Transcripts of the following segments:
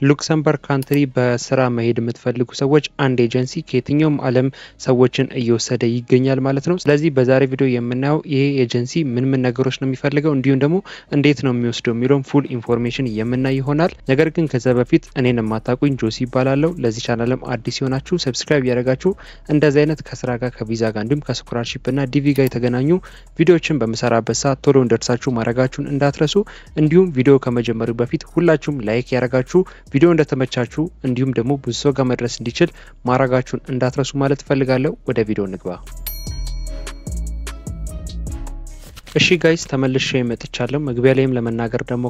ሉክሰምበርግ country በስራ መሄድ የምትፈልጉ ሰዎች አንድ ኤጀንሲ ከየትኛውም ዓለም ሰዎችን እየወሰደ ይገኛል ማለት ነው። ስለዚህ በዛሬ ቪዲዮ የምናየው ይሄ ኤጀንሲ ምን ምን ነገሮች ነው የሚፈልገው እንዲሁም ደግሞ እንዴት ነው የሚወስደው የሚለውን full information የምናይ ይሆናል። ነገር ግን ከዛ በፊት እኔን የማታውቁኝ ጆሲ እባላለሁ። ለዚህ ቻናልም አዲስ የሆናችሁ subscribe ያደረጋችሁ እንደዚህ አይነት ከስራ ጋር ከቪዛ ጋር እንዲሁም ከ scholarship እና DV ጋር የተገናኙ ቪዲዮዎችን በምሰራበት ሰዓት ቶሎ እንዲደርሳችሁ ማድረጋችሁን እንዳትረሱ። እንዲሁም ቪዲዮ ከመጀመሩ በፊት ሁላችሁም like ያደረጋችሁ ቪዲዮ እንደተመቻችሁ እንዲሁም ደግሞ ብዙ ሰው ጋር መድረስ እንዲችል ማድረጋችሁን እንዳትረሱ ማለት እፈልጋለሁ። ወደ ቪዲዮ እንግባ። እሺ guys ተመልሼ መጥቻለሁ። መግቢያ ላይም ለመናገር ደግሞ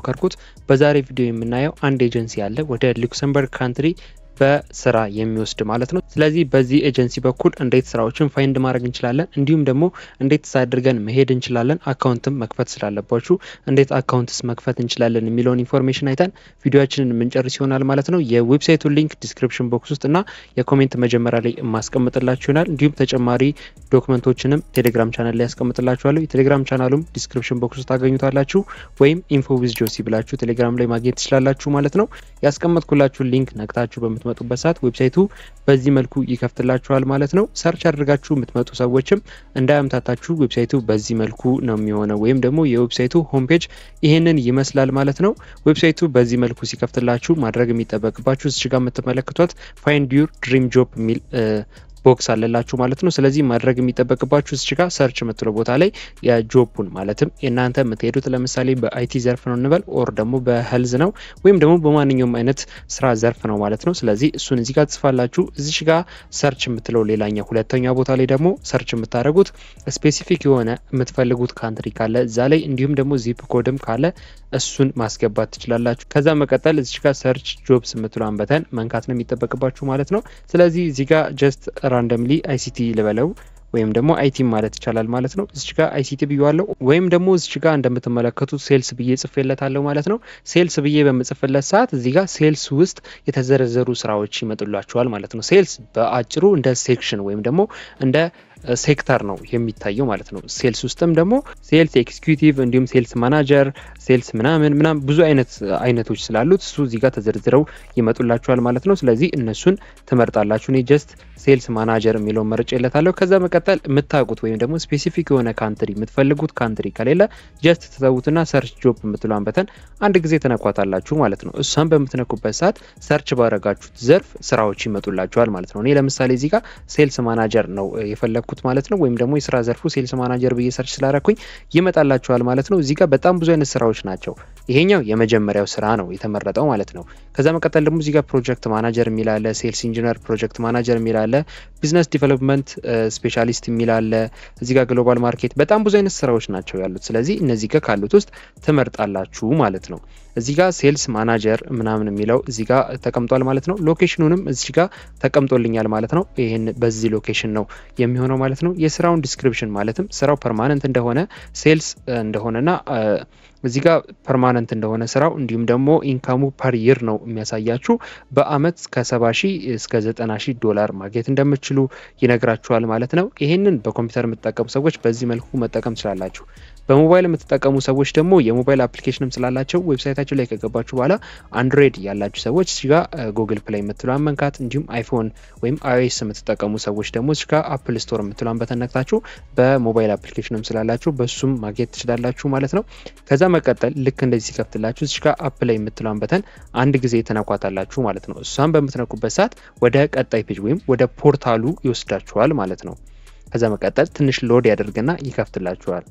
በዛሬ ቪዲዮ የምናየው አንድ ኤጀንሲ አለ ወደ ሉክሰምበርግ country በስራ የሚወስድ ማለት ነው። ስለዚህ በዚህ ኤጀንሲ በኩል እንዴት ስራዎችን find ማድረግ እንችላለን፣ እንዲሁም ደግሞ እንዴት አድርገን መሄድ እንችላለን፣ account ም መክፈት ስላለባችሁ እንዴት account ስ መክፈት እንችላለን የሚለውን information አይተን ቪዲዮችንን የምንጨርስ ይሆናል ማለት ነው። የ website ኡን link description box ውስጥ እና የ comment መጀመሪያ ላይ የማስቀምጥላችሁ ይሆናል። እንዲሁም ተጨማሪ document ኦችንም Telegram channel ላይ አስቀምጥላችኋለሁ። የ Telegram channel ኡም description box ውስጥ ታገኙታላችሁ፣ ወይም info with ጆሲ ብላችሁ ቴሌግራም ላይ ማግኘት ትችላላችሁ ማለት ነው። ያስቀመጥኩላችሁ link ነክታችሁ በምትመጡበት ሰዓት website ኡ በዚህ መልኩ ይከፍትላችኋል ማለት ነው። search አድርጋችሁ የምትመጡ ሰዎችም እንዳያምታታችሁ website ኡ በዚህ መልኩ ነው የሚሆነው፣ ወይም ደግሞ የ website ኡ home page ይህንን ይመስላል ማለት ነው። website ኡ በዚህ መልኩ ሲከፍትላችሁ ማድረግ የሚጠበቅባችሁ እዚህ ጋር የምትመለከቷት find your dream job የሚል box አለላችሁ ማለት ነው። ስለዚህ ማድረግ የሚጠበቅባችሁ እዚህ ጋር search የምትለው ቦታ ላይ የ job ኡን ማለትም የእናንተ የምትሄዱት ለምሳሌ በ IT ዘርፍ ነው እንበል or ደግሞ በ health ነው ወይም ደግሞ በማንኛውም አይነት ስራ ዘርፍ ነው ማለት ነው። ስለዚህ እሱን እዚህ ጋር ትጽፋላችሁ። እዚህ ጋር search የምትለው ሌላኛው ሁለተኛ ቦታ ላይ ደግሞ search የምታደርጉት specific የሆነ የምትፈልጉት country ካለ እዛ ላይ እንዲሁም ደግሞ zip code ም ካለ እሱን ማስገባት ትችላላችሁ። ከዛ መቀጠል እዚህ ጋር search jobs የምትለውን button መንካት ነው የሚጠበቅባችሁ ማለት ነው። ስለዚህ እዚህ ጋር just randomly ICT ልበለው ወይም ደግሞ IT ማለት ይቻላል ማለት ነው። እዚች ጋር ICT ብዬዋለሁ ወይም ደግሞ እዚች ጋር እንደምትመለከቱት sales ብዬ ጽፌለታለሁ ማለት ነው። sales ብዬ በምጽፍለት ሰዓት እዚህ ጋር sales ውስጥ የተዘረዘሩ ስራዎች ይመጡላችኋል ማለት ነው። sales በአጭሩ እንደ section ወይም ደግሞ እንደ ሴክተር ነው የሚታየው ማለት ነው። sales ውስጥም ደግሞ sales executive እንዲሁም sales manager፣ sales ምናምን ምናምን ብዙ አይነት አይነቶች ስላሉት እሱ እዚህ ጋር ተዘርዝረው ይመጡላችኋል ማለት ነው። ስለዚህ እነሱን ትመርጣላችሁ። እኔ just sales manager የሚለውን መርጬለታለሁ። ከዛ መቀጠል የምታውቁት ወይም ደግሞ specific የሆነ country የምትፈልጉት country ከሌለ just ትተዉትና search job የምትለውን button አንድ ጊዜ ትነኳታላችሁ ማለት ነው። እሷን በምትነኩበት ሰዓት search ባረጋችሁት ዘርፍ ስራዎች ይመጡላችኋል ማለት ነው። እኔ ለምሳሌ እዚህ ጋር sales manager ነው የፈለግኩት ማለት ነው። ወይም ደግሞ የስራ ዘርፉ sales manager ብዬ search ስላረኩኝ ይመጣላችኋል ማለት ነው። እዚህ ጋር በጣም ብዙ አይነት ስራዎች ናቸው። ይሄኛው የመጀመሪያው ስራ ነው የተመረጠው ማለት ነው። ከዛ መቀጠል ደግሞ እዚህ ጋር project manager የሚል አለ፣ sales engineer፣ project manager የሚል አለ፣ business development specialist የሚል አለ፣ እዚህ ጋር global market በጣም ብዙ አይነት ስራዎች ናቸው ያሉት። ስለዚህ እነዚህ ጋር ካሉት ውስጥ ትመርጣላችሁ ማለት ነው። እዚህ ጋር sales manager ምናምን የሚለው እዚህ ጋር ተቀምጧል ማለት ነው። location ኡንም እዚህ ጋር ተቀምጦልኛል ማለት ነው። ይህን በዚህ location ነው የሚሆነው ማለት ነው። የስራውን description ማለትም ስራው permanent እንደሆነ sales እንደሆነና እዚህ ጋር permanent እንደሆነ ስራው እንዲሁም ደግሞ income ኡ per year ነው የሚያሳያችሁ በአመት ከሰባ ሺህ እስከ ዘጠና ሺህ ዶላር ማግኘት እንደምችሉ ይነግራችኋል ማለት ነው። ይህንን በኮምፒውተር የምትጠቀሙ ሰዎች በዚህ መልኩ መጠቀም ትችላላችሁ። በሞባይል የምትጠቀሙ ሰዎች ደግሞ የሞባይል application ም ስላላቸው website ኣቸው ላይ ከገባችሁ በኋላ Android ያላችሁ ሰዎች ጋር Google Play የምትሏን መንካት እንዲሁም iPhone ወይም iOS የምትጠቀሙ ሰዎች ደግሞ ጋር Apple Store የምትሏን button ነክታችሁ በሞባይል application ም ስላላቸው በሱም ማግኘት ትችላላችሁ ማለት ነው። ከዛ መቀጠል ልክ እንደዚህ ሲከፍትላችሁ እዚህ ጋር app የምትሏን button አንድ ጊዜ ትነኳታላችሁ ማለት ነው። እሷን በምትነኩበት ሰዓት ወደ ቀጣይ page ወይም ወደ portal ኡ ይወስዳችኋል ማለት ነው። ከዛ መቀጠል ትንሽ load ያደርግና ይከፍትላችኋል።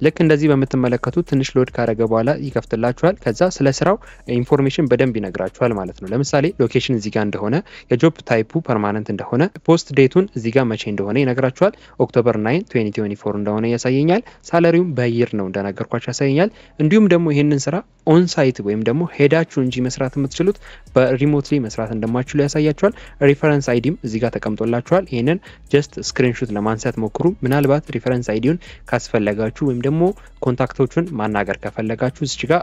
ልክ እንደዚህ በምትመለከቱት ትንሽ load ካረገ በኋላ ይከፍትላችኋል። ከዛ ስለ ስራው information በደንብ ይነግራችኋል ማለት ነው። ለምሳሌ location እዚህ ጋር እንደሆነ፣ የ job type ኡ permanent እንደሆነ፣ post date ኡን እዚህ ጋር መቼ እንደሆነ ይነግራችኋል። October 9 2024 እንደሆነ ያሳየኛል። salary ውም በ year ነው እንደነገርኳችሁ ያሳየኛል። እንዲሁም ደግሞ ይህንን ስራ onsite ወይም ደግሞ ሄዳችሁ እንጂ መስራት የምትችሉት በ remotely መስራት እንደማትችሉ ያሳያችኋል። reference ID ም እዚህ ጋር ተቀምጦላችኋል። ይህንን just screenshot ለማንሳት ሞክሩ። ምናልባት reference ID ውን ካስፈለጋችሁ ወይም ደግሞ contact ኦቹን ማናገር ከፈለጋችሁ እዚች ጋር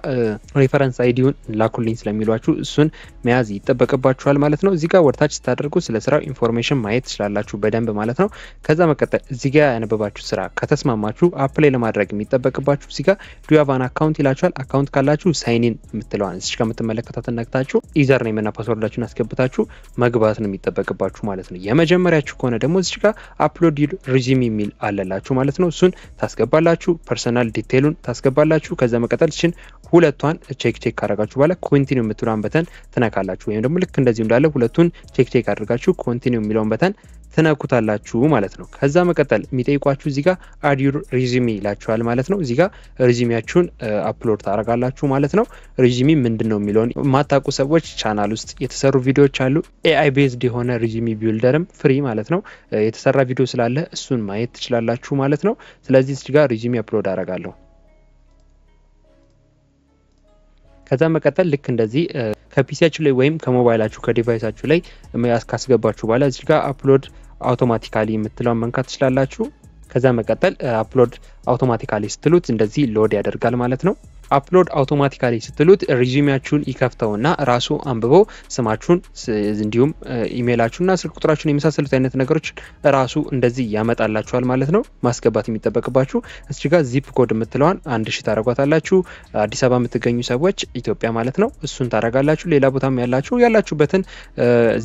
reference ID ውን ላኩልኝ ስለሚሏችሁ እሱን መያዝ ይጠበቅባችኋል ማለት ነው። እዚህ ጋር ወደታች ስታደርጉ ስለ ስራው information ማየት ትችላላችሁ በደንብ ማለት ነው። ከዛ መቀጠል እዚህ ጋር ያነበባችሁ ስራ ከተስማማችሁ apply ለማድረግ የሚጠበቅባችሁ እዚህ ጋር ዱያቫን አካውንት ይላችኋል። አካውንት ካላችሁ ሳይኒን የምትለዋን እዚች ጋር የምትመለከታትን ነክታችሁ username እና password ኣችሁን አስገብታችሁ መግባት ነው የሚጠበቅባችሁ ማለት ነው። የመጀመሪያችሁ ከሆነ ደግሞ እዚች ጋር upload resume የሚል አለላችሁ ማለት ነው። እሱን ታስገባላችሁ። personal detail ኡን ታስገባላችሁ። ከዛ መቀጠል ችን ሁለቷን check check ካረጋችሁ በኋላ continue የምትሏን button ትነካላችሁ። ወይም ደግሞ ልክ እንደዚሁ እንዳለ ሁለቱን check check አድርጋችሁ continue የሚለውን button ትነኩታላችሁ ማለት ነው። ከዛ መቀጠል የሚጠይቋችሁ እዚህ ጋር add your resume ይላችኋል ማለት ነው። እዚህ ጋር resume ያችሁን upload ታደርጋላችሁ ማለት ነው። resume ምንድን ነው የሚለውን የማታውቁ ሰዎች ቻናል ውስጥ የተሰሩ ቪዲዮዎች አሉ። AI based የሆነ resume builder ም free ማለት ነው የተሰራ ቪዲዮ ስላለ እሱን ማየት ትችላላችሁ ማለት ነው። ስለዚህ እዚህ ጋር resume upload አደርጋለሁ። ከዛ መቀጠል ልክ እንደዚህ ከ PC ያችሁ ላይ ወይም ከሞባይላችሁ ከ device ኣችሁ ላይ ካስገባችሁ በኋላ እዚህ ጋር upload automatically የምትለውን መንካት ትችላላችሁ። ከዛ መቀጠል upload automatically ስትሉት እንደዚህ load ያደርጋል ማለት ነው። upload automatically ስትሉት resume ያችሁን ይከፍተውና ራሱ አንብቦ ስማችሁን እንዲሁም ኢሜይላችሁና ስልክ ቁጥራችሁን የመሳሰሉት አይነት ነገሮች ራሱ እንደዚህ ያመጣላችኋል ማለት ነው። ማስገባት የሚጠበቅባችሁ እዚች ጋር zip code የምትለዋን አንድ ሺ ታረጓታላችሁ። አዲስ አበባ የምትገኙ ሰዎች ኢትዮጵያ ማለት ነው። እሱን ታረጋላችሁ። ሌላ ቦታም ያላችሁ ያላችሁበትን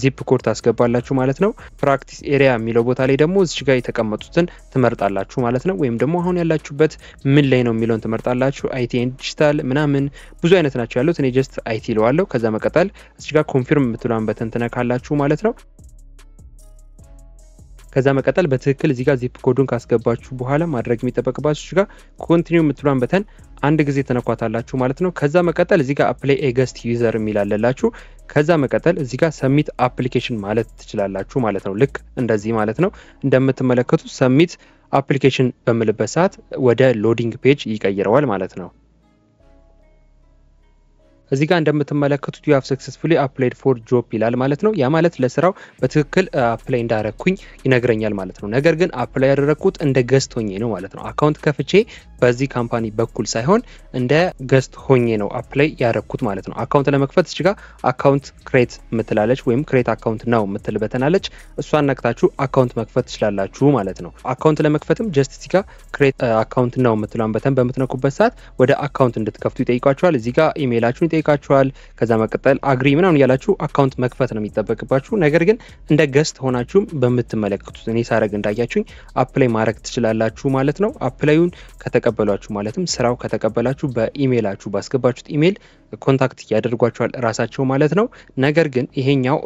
zip code ታስገባላችሁ ማለት ነው። practice area የሚለው ቦታ ላይ ደግሞ እዚህ ጋር የተቀመጡትን ትመርጣላችሁ ማለት ነው። ወይም ደግሞ አሁን ያላችሁበት ምን ላይ ነው የሚለውን ትመርጣላችሁ። IT digital ምናምን ብዙ አይነት ናቸው ያሉት። እኔ just IT ይለዋለሁ። ከዛ መቀጠል እዚህ ጋር confirm የምትሏን button ትነካላችሁ ማለት ነው። ከዛ መቀጠል በትክክል እዚህ ጋር zip code ኡን ካስገባችሁ በኋላ ማድረግ የሚጠበቅባችሁ ጋር continue የምትሏን button አንድ ጊዜ ትነኳታላችሁ ማለት ነው። ከዛ መቀጠል እዚህ ጋር apply as guest user የሚል አለላችሁ ከዛ መቀጠል እዚህ ጋር submit application ማለት ትችላላችሁ ማለት ነው። ልክ እንደዚህ ማለት ነው። እንደምትመለከቱት submit application በምልበት ሰዓት ወደ loading page ይቀይረዋል ማለት ነው። እዚህ ጋር እንደምትመለከቱት you have successfully applied for job ይላል ማለት ነው። ያ ማለት ለስራው በትክክል apply እንዳረኩኝ ይነግረኛል ማለት ነው። ነገር ግን apply ያደረግኩት እንደ guest ሆኜ ነው ማለት ነው። account ከፍቼ በዚህ company በኩል ሳይሆን እንደ guest ሆኜ ነው apply ያደረግኩት ማለት ነው። account ለመክፈት እዚህ ጋር account create ምትል አለች ወይም create account ነው ምትል button አለች እሷን ነክታችሁ account መክፈት ትችላላችሁ ማለት ነው። account ለመክፈትም just እዚህ ጋር create account ነው ምትሏን button በምትነኩበት ሰዓት ወደ account እንድትከፍቱ ይጠይቋችኋል። እዚህ ጋር ኢሜይላችሁን ይጠይቃችኋል። ከዛ መቀጠል agree ምናምን እያላችሁ account መክፈት ነው የሚጠበቅባችሁ። ነገር ግን እንደ guest ሆናችሁም በምትመለከቱት እኔ ሳረግ እንዳያችሁኝ apply ማድረግ ትችላላችሁ ማለት ነው። apply ኡን ከተቀበሏችሁ ማለትም ስራው ከተቀበላችሁ በኢሜይላችሁ ባስገባችሁት ኢሜይል contact ያደርጓችኋል ራሳቸው ማለት ነው። ነገር ግን ይሄኛው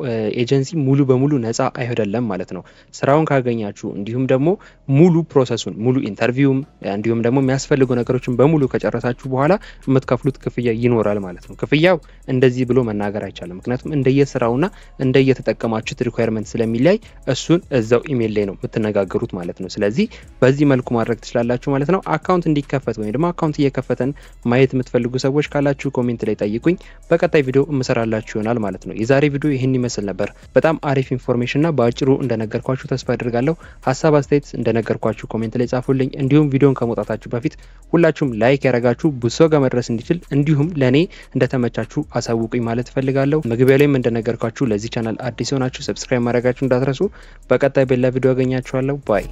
ኤጀንሲ ሙሉ በሙሉ ነፃ አይደለም ማለት ነው። ስራውን ካገኛችሁ እንዲሁም ደግሞ ሙሉ process ኡን ሙሉ interview ም እንዲሁም ደግሞ የሚያስፈልጉ ነገሮችን በሙሉ ከጨረሳችሁ በኋላ የምትከፍሉት ክፍያ ይኖራል ማለት ነው። ክፍያው እንደዚህ ብሎ መናገር አይቻልም። ምክንያቱም እንደየስራውና እንደየተጠቀማችሁት requirement ስለሚለያይ እሱን እዛው ኢሜይል ላይ ነው የምትነጋገሩት ማለት ነው። ስለዚህ በዚህ መልኩ ማድረግ ትችላላችሁ ማለት ነው። account እንዲከፈት ወይም ደግሞ account እየከፈትን ማየት የምትፈልጉ ሰዎች ካላችሁ comment ላይ ጠይቁኝ። በቀጣይ ቪዲዮ እምሰራላችሁ ይሆናል ማለት ነው። የዛሬ ቪዲዮ ይህን ይመስል ነበር። በጣም አሪፍ information እና በአጭሩ እንደነገርኳችሁ ተስፋ አድርጋለሁ። ሀሳብ አስተያየት እንደነገርኳችሁ comment ላይ ጻፉልኝ። እንዲሁም ቪዲዮን ከመውጣታችሁ በፊት ሁላችሁም like ያደረጋችሁ ብዙ ሰው ጋር መድረስ እንዲችል እንዲሁም ለእኔ እንደተመቻችሁ አሳውቁኝ ማለት እፈልጋለሁ። መግቢያ ላይም እንደነገርኳችሁ ለዚህ ቻናል አዲስ የሆናችሁ subscribe ማድረጋችሁ እንዳትረሱ። በቀጣይ በሌላ ቪዲዮ አገኛችኋለሁ። bye